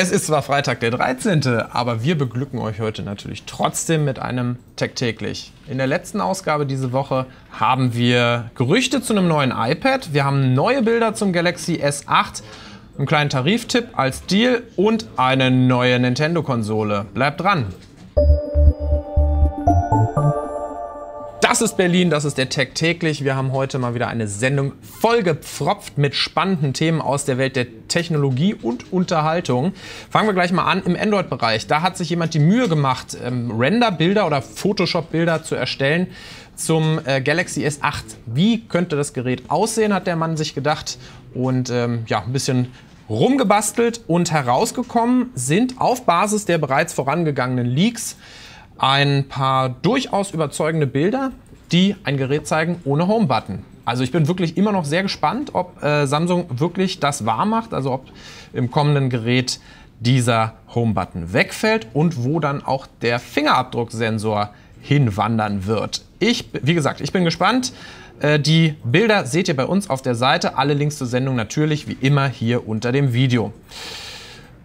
Es ist zwar Freitag der 13., aber wir beglücken euch heute natürlich trotzdem mit einem Tech täglich. In der letzten Ausgabe diese Woche haben wir Gerüchte zu einem neuen iPad, wir haben neue Bilder zum Galaxy S8, einen kleinen Tariftipp als Deal und eine neue Nintendo-Konsole. Bleibt dran! Das ist Berlin, das ist der Tech täglich. Wir haben heute mal wieder eine Sendung vollgepfropft mit spannenden Themen aus der Welt der Technologie und Unterhaltung. Fangen wir gleich mal an im Android-Bereich. Da hat sich jemand die Mühe gemacht, ähm, Render-Bilder oder Photoshop-Bilder zu erstellen zum äh, Galaxy S8. Wie könnte das Gerät aussehen, hat der Mann sich gedacht. Und ähm, ja, ein bisschen rumgebastelt und herausgekommen sind auf Basis der bereits vorangegangenen Leaks ein paar durchaus überzeugende Bilder, die ein Gerät zeigen ohne Home-Button. Also ich bin wirklich immer noch sehr gespannt, ob äh, Samsung wirklich das wahr macht, also ob im kommenden Gerät dieser Home-Button wegfällt und wo dann auch der Fingerabdrucksensor hinwandern wird. Ich, wie gesagt, ich bin gespannt. Äh, die Bilder seht ihr bei uns auf der Seite. Alle Links zur Sendung natürlich wie immer hier unter dem Video.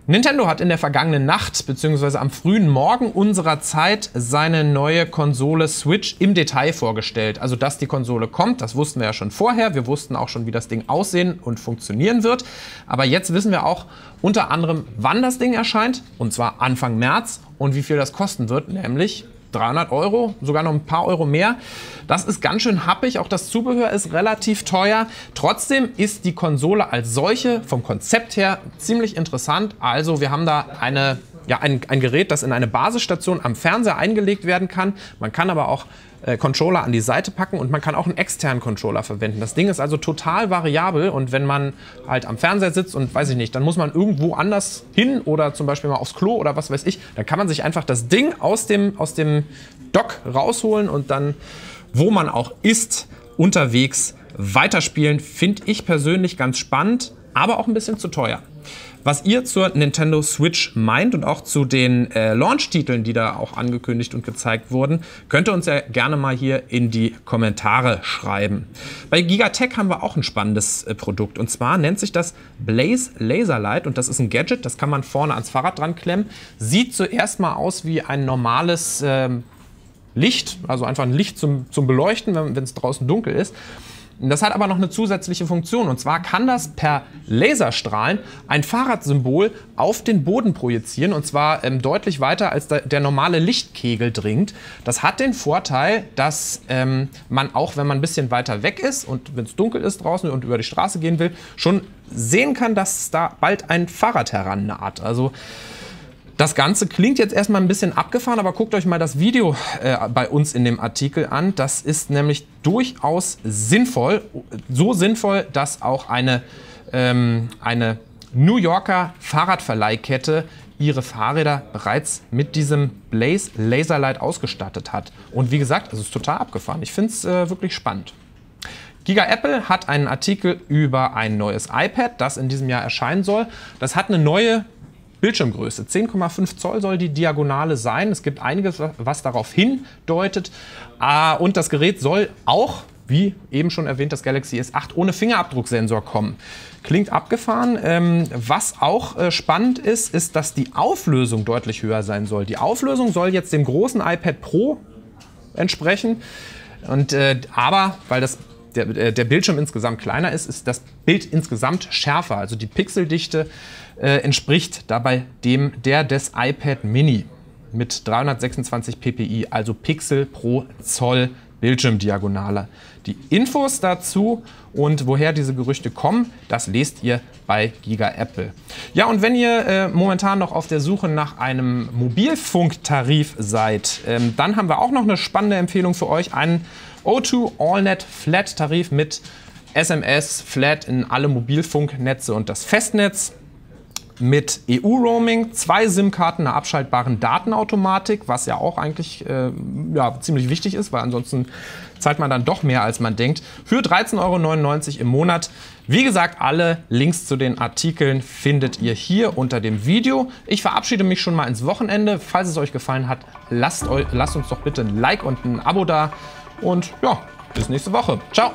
Nintendo hat in der vergangenen Nacht bzw. am frühen Morgen unserer Zeit seine neue Konsole Switch im Detail vorgestellt. Also, dass die Konsole kommt, das wussten wir ja schon vorher. Wir wussten auch schon, wie das Ding aussehen und funktionieren wird. Aber jetzt wissen wir auch unter anderem, wann das Ding erscheint, und zwar Anfang März und wie viel das kosten wird, nämlich 300 Euro, sogar noch ein paar Euro mehr. Das ist ganz schön happig. Auch das Zubehör ist relativ teuer. Trotzdem ist die Konsole als solche vom Konzept her ziemlich interessant. Also wir haben da eine ja, ein, ein Gerät, das in eine Basisstation am Fernseher eingelegt werden kann. Man kann aber auch äh, Controller an die Seite packen und man kann auch einen externen Controller verwenden. Das Ding ist also total variabel und wenn man halt am Fernseher sitzt und weiß ich nicht, dann muss man irgendwo anders hin oder zum Beispiel mal aufs Klo oder was weiß ich, dann kann man sich einfach das Ding aus dem, aus dem Dock rausholen und dann, wo man auch ist, unterwegs weiterspielen. Finde ich persönlich ganz spannend, aber auch ein bisschen zu teuer. Was ihr zur Nintendo Switch meint und auch zu den äh, Launch-Titeln, die da auch angekündigt und gezeigt wurden, könnt ihr uns ja gerne mal hier in die Kommentare schreiben. Bei Gigatech haben wir auch ein spannendes äh, Produkt und zwar nennt sich das Blaze Laserlight und das ist ein Gadget, das kann man vorne ans Fahrrad dran klemmen. Sieht zuerst mal aus wie ein normales äh, Licht, also einfach ein Licht zum, zum Beleuchten, wenn es draußen dunkel ist. Das hat aber noch eine zusätzliche Funktion. Und zwar kann das per Laserstrahlen ein Fahrradsymbol auf den Boden projizieren. Und zwar ähm, deutlich weiter, als der, der, normale Lichtkegel dringt. Das hat den Vorteil, dass ähm, man auch, wenn man ein bisschen weiter weg ist und wenn es dunkel ist draußen und über die Straße gehen will, schon sehen kann, dass da bald ein Fahrrad herannaht. Also das Ganze klingt jetzt erstmal ein bisschen abgefahren, aber guckt euch mal das Video äh, bei uns in dem Artikel an. Das ist nämlich durchaus sinnvoll. So sinnvoll, dass auch eine, ähm, eine New Yorker Fahrradverleihkette ihre Fahrräder bereits mit diesem Blaze Laserlight ausgestattet hat. Und wie gesagt, es ist total abgefahren. Ich finde es äh, wirklich spannend. Giga Apple hat einen Artikel über ein neues iPad, das in diesem Jahr erscheinen soll. Das hat eine neue Bildschirmgröße. 10,5 Zoll soll die Diagonale sein. Es gibt einiges, was darauf hindeutet. Ah, und das Gerät soll auch, wie eben schon erwähnt, das Galaxy S8 ohne Fingerabdrucksensor kommen. Klingt abgefahren. Ähm, was auch äh, spannend ist, ist, dass die Auflösung deutlich höher sein soll. Die Auflösung soll jetzt dem großen iPad Pro entsprechen. Und, äh, aber weil das der, äh, der Bildschirm insgesamt kleiner ist, ist das Bild insgesamt schärfer. Also die Pixeldichte äh, entspricht dabei dem der des iPad Mini mit 326 ppi, also Pixel pro Zoll Bildschirmdiagonale. Die Infos dazu und woher diese Gerüchte kommen, das lest ihr bei Giga Apple. Ja, und wenn ihr äh, momentan noch auf der Suche nach einem Mobilfunktarif seid, ähm, dann haben wir auch noch eine spannende Empfehlung für euch. Einen O2 AllNet Flat Tarif mit SMS Flat in alle Mobilfunknetze und das Festnetz mit EU-Roaming, zwei SIM-Karten, einer abschaltbaren Datenautomatik, was ja auch eigentlich äh, ja, ziemlich wichtig ist, weil ansonsten zahlt man dann doch mehr, als man denkt, für 13,99 Euro im Monat. Wie gesagt, alle Links zu den Artikeln findet ihr hier unter dem Video. Ich verabschiede mich schon mal ins Wochenende. Falls es euch gefallen hat, lasst, lasst uns doch bitte ein Like und ein Abo da. Und ja, bis nächste Woche. Ciao!